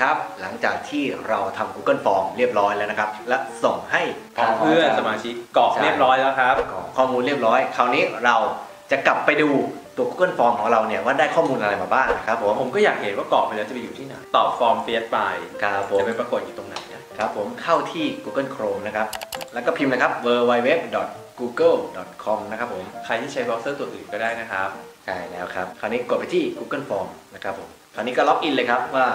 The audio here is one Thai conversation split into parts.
ครับ หลังจากที่เราทำ Google Form เรียบร้อยแล้วนะครับ และส่งให้พร้อมเพื่อนสมาชิกกรอกเรียบร้อยแล้วครับกรอกข้อมูลเรียบร้อย คราวนี้เราจะกลับไปดูตัว Google Form ของเราเนี่ยว่าได้ข้อมูลอะไรมาบ้างนะครับผมผมก็อยากเห็นว่ากรอกไปแล้วจะไปอยู่ที่ไหนตอบฟอร์มเฟียสไปครับผมจะไปปรากฏอยู่ตรงไหนนะครับผมเข้าที่ Google Chrome นะครับ แล้วก็พิมพ์นะครับ www.google.com นะครับผม ใครที่ใช้เบราว์เซอร์ตัวอื่นก็ได้นะครับ ใช่แล้วครับ คราวนี้กดไปที่ Google Form นะครับผม คราวนี้ก็ล็อกอินเลยครับว่า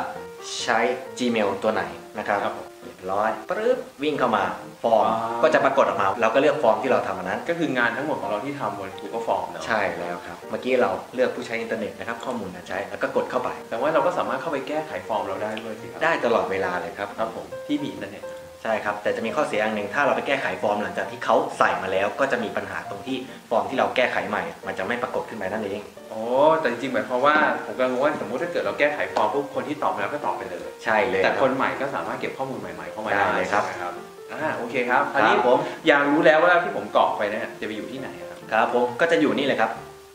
ใช้ Gmail ตัวไหนนะครับครับผมเรียบร้อยปึ๊บวิ่งเข้ามาฟอร์มว้าวก็จะปรากฏออกมา เราก็เลือกฟอร์มที่เราทำอันนั้น ก็คืองานทั้งหมดของเราที่ทำบน Google Form เนาะใช่แล้วครับ เมื่อกี้เราเลือกผู้ใช้อินเทอร์เน็ตนะครับข้อมูลนะใช้แล้วก็กดเข้าไป แต่ว่าเราก็สามารถเข้าไปแก้ไขฟอร์มเราได้ด้วยสิครับได้ตลอดเวลาเลยครับ ครับผมที่มีอินเทอร์เน็ต ใช่ครับแต่จะมีข้อเสียอย่างหนึ่งถ้าเราไปแก้ไขฟอร์มหลังจากที่เขาใส่มาแล้ว ก็จะมีปัญหาตรงที่ฟอร์มที่เราแก้ไขใหม่ มันจะไม่ปรากฏขึ้นไปนั่นเองโอ้แต่จริงๆหมายความว่าผมกำลังว่าสมมติถ้าเกิดเราแก้ไขฟอร์มปุ๊บคนที่ตอบมาแล้วก็ตอบไปเลย ใช่เลยแต่รับคนใหม่ก็สามารถเก็บข้อมูลใหม่ๆเข้ามาได้ได้เลยครับใช่ไหมครับอ่าโอเคครับคอันรันี้บผมอยากรู้แล้วว่าที่ผมกรอกไปเนี่ยจะไปอยู่ที่ไหนครับครับผมก็จะอยู่นี่เลยครับ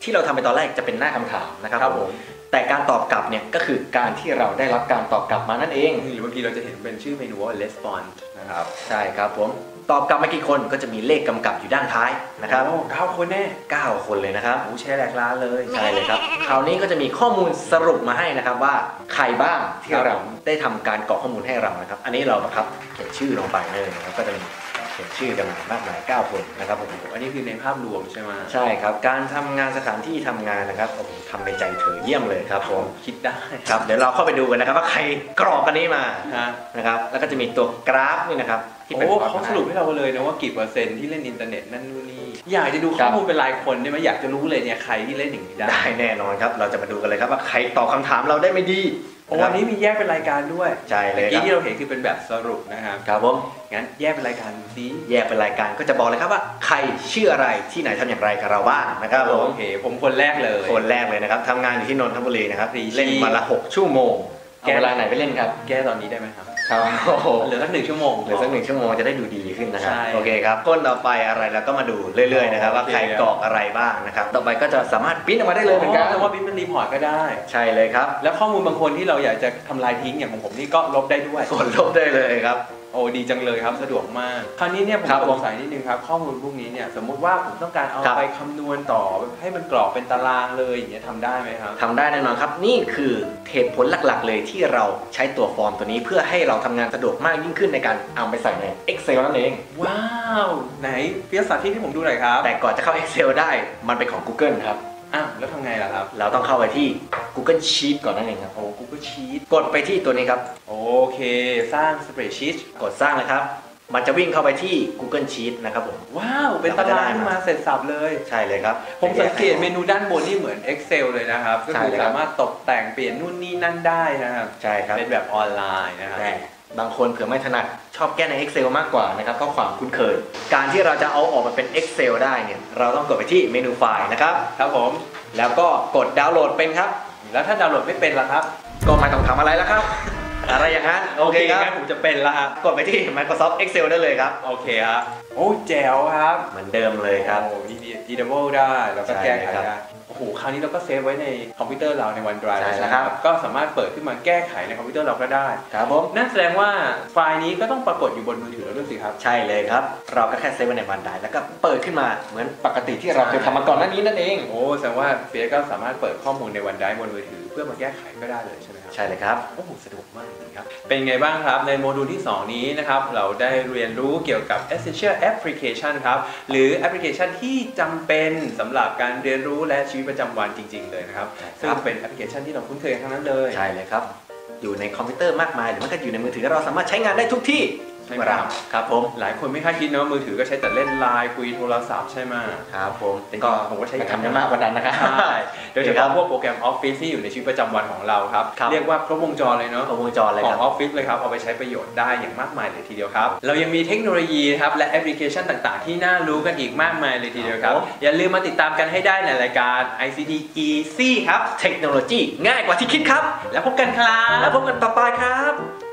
ที่เราทำไปตอนแรกจะเป็นหน้าคำถามนะครับครับผมแต่การตอบกลับเนี่ยก็คือการที่เราได้รับการตอบกลับมานั่นเอง หรือบางทีเราจะเห็นเป็นชื่อเมนูว่า response นะครับใช่ครับผมตอบกลับมากี่คนก็จะมีเลขกำกับอยู่ด้านท้ายนะครับโอ้เก้าคนแน่9คนเลยนะครับโอ้แชร์แหลกล้านเลยใช่เลยครับคราวนี้ก็จะมีข้อมูลสรุปมาให้นะครับว่าใครบ้างที่ครับเราได้ทำการกรอกข้อมูลให้เรานะครับ อันนี้เรานะครับเขียนชื่อลงไปเลยนะครับก็จะมีเขียนชื่อกันมามากมาย9คนนะครับผมอันนี้คือในภาพรวมใช่ไหมใช่ครับ การทำงานสถานที่ทำงานนะครับโอ้โหทำในใจเธอเยี่ยมเลยครับผมคิดได้ครับเดี๋ยวเราเข้าไปดูกันนะครับว่าใครกรอกกันนี้มาฮะนะครับแล้วก็จะมีตัวกราฟนี่นะครับที่เป็นโอ้กราฟเขาสรุปให้เราเลยนะว่ากี่เปอร์เซ็นต์ที่เล่นอินเทอร์เน็ตนั่นนู่นนี่อยากจะดูข้อมูลครับเป็นรายคนได้ไหมอยากจะรู้เลยเนี่ยใครที่เล่นอย่างนี้ได้ได้แน่นอนครับ เราจะมาดูกันเลยครับว่าใครตอบคำถามเราได้ไม่ดี โอ้ครับ อันนี้มีแยกเป็นรายการด้วยใช่เลยเมื่อกี้รับที่เราเห็นคือเป็นแบบสรุปนะครับครับผมงั้นแยกเป็นรายการดูซิแยกเป็นรายการก็จะบอกเลยครับว่า ใครชื่ออะไรที่ไหนทำอย่างไรกับเราบ้างนะครับผมโอเคผมคนแรกเลย คนแรกเลยนะครับทำงานอยู่ที่นนทบุรีนะครับรีชีเล่นวันละ6ชั่วโมงแก เอาเวลาไหนไปเล่นครับ แก้ตอนนี้ได้ไหมครับ ครับโอ้โหเหลือสักหนึ่งชั่วโมงเหลือสักหนึ่งชั่วโมงจะได้ดูดีขึ้นนะครับใช่โอเคครับคนต่อไปอะไรเราก็มาดูเรื่อยๆนะครับว่าโอเคใครกรอกอะไรบ้างนะครับ ต่อไปก็จะสามารถปริ้นออกมาได้เลยเหมือนกันแต่ว่าบิ๊กเป็น report ก็ได้ ใช่เลยครับ แล้วข้อมูลบางคนที่เราอยากจะทำลายทิ้งอย่างของผมนี่ก็ลบได้ด้วยกดลบได้เลยครับ โอ้ดีจังเลยครับสะดวกมาก คราวนี้เนี่ยผมครับสงสัยนิดนึงครับข้อมูลพวกนี้เนี่ยสมมุติว่าผมต้องการเอาครับ ไปคำนวณต่อให้มันกรอกเป็นตารางเลยอย่างเงี้ยทำได้ไหมครับ ทำได้แน่นอนครับ นี่คือเหตุผลหลักๆ เลยที่เราใช้ตัวฟอร์มตัวนี้เพื่อให้เราทำงานสะดวกมากยิ่งขึ้นในการเอาไปใส่ใน Excel นั่นเอง ว้าว ไหนเฟียสสาธิตให้ผมดูหน่อยครับ แต่ก่อนจะเข้า Excel ได้มันเป็นของ Google ครับ อ้าวแล้วทำไงล่ะครับ เราต้องเข้าไปที่ Google Sheet ก่อนนั่นเองครับ โอ้ Google Sheet กดไปที่ตัวนี้ครับ โอเคสร้าง spreadsheet กดสร้างนะครับ มันจะวิ่งเข้าไปที่ Google Sheet นะครับผม ว้าว เป็นตารางขึ้นมาเสร็จสับเลย ใช่เลยครับ ผมสังเกตเมนูด้านบนนี่เหมือน Excel เลยนะครับ ก็ใช่คือเลยครับสามารถตกแต่งเปลี่ยนนู่นนี่นั่นได้นะครับ ใช่ครับ เป็นแบบออนไลน์นะครับแต่ บางคนเผื่อไม่ถนัดชอบแก้ใน Excel มากกว่านะครับเพราะความคุ้นเคย การที่เราจะเอาออกมาเป็น Excel ได้เนี่ยเราต้องกดไปที่เมนูไฟล์นะครับครับผมแล้วก็กดดาวน์โหลดเป็นครับ แล้วถ้าดาวน์โหลดไม่เป็นล่ะครับ ก็ไม่ต้องทำอะไรแล้วครับ อะไรอย่างนั้นโอเคครับงั้นผมจะเป็นละครับกดไปที่ Microsoft Excel ได้เลยครับโอเคครับโอ้แจ๋วครับ เหมือนเดิมเลยครับโอ้ดีดี double ได้แล้วก็ใช่แก้ไขครับได้ โอ้โหคราวนี้เราก็เซฟไว้ในคอมพิวเตอร์เราในวัน Drive ใช่ไหมครับ ใช่แล้ไหมวคครับก็สามารถเปิดขึ้นมาแก้ไขในคอมพิวเตอร์เราก็ได้ครับผมนั่นแสดงว่าไฟล์นี้ก็ต้องปรากฏอยู่บนมือถือเราด้วยสิครับ ใช่เลยครับ เราก็แค่เซฟไว้ใน OneDrive แล้วก็เปิดขึ้นมาเหมือนปกติที่เราเคยทำมาก่อนหน้านี้นั่นเอง โอ้แสดงว่าเฟียสก็สามารถเปิดข้อมูลใน OneDrive บนมือถือ เพื่อมาแก้ไขก็ได้เลยใช่ไหมครับใช่เลยครับโอ้โหสะดวกมากจริงๆครับเป็นไงบ้างครับในโมดูลที่ 2 นี้นะครับเราได้เรียนรู้เกี่ยวกับ essential application ครับหรือแอปพลิเคชันที่จำเป็นสำหรับการเรียนรู้และชีวิตประจำวันจริง ๆ เลยนะครับ ซึ่งเป็นแอปพลิเคชันที่เราคุ้นเคยกันทั้งนั้นเลย ใช่เลยครับ อยู่ในคอมพิวเตอร์มากมาย หรือมันก็อยู่ในมือถือเราสามารถใช้งานได้ทุกที่ ใช่ครับครับผมหลายคนไม่คาดคิดนะว่ามือถือก็ใช้แต่เล่นไลน์คุยโทรศัพท์ใช่ไหมครับผมแต่ก็ผมก็ใช้ทำได้มากกว่านั้นนะครับใช่โดยเฉพาะพวกโปรแกรมออฟฟิศที่อยู่ในชีวิตประจำวันของเราครับครับเรียกว่าครบวงจรเลยเนาะครบวงจรเลยขอครับออฟฟิศเลยครับเอาไปใช้ประโยชน์ได้อย่างมากมายเลยทีเดียวครับเรายังมีเทคโนโลยีนะครับและแอปพลิเคชันต่างๆ ที่น่ารู้กันอีกมากมายเลยทีเดียวครับครับผมอย่าลืมมาติดตามกันให้ได้ในรายการ ICT Easy ครับเทคโนโลยีง่ายกว่าที่คิดครับ แล้วพบกันครับแล้วพบกันต่อไปครับ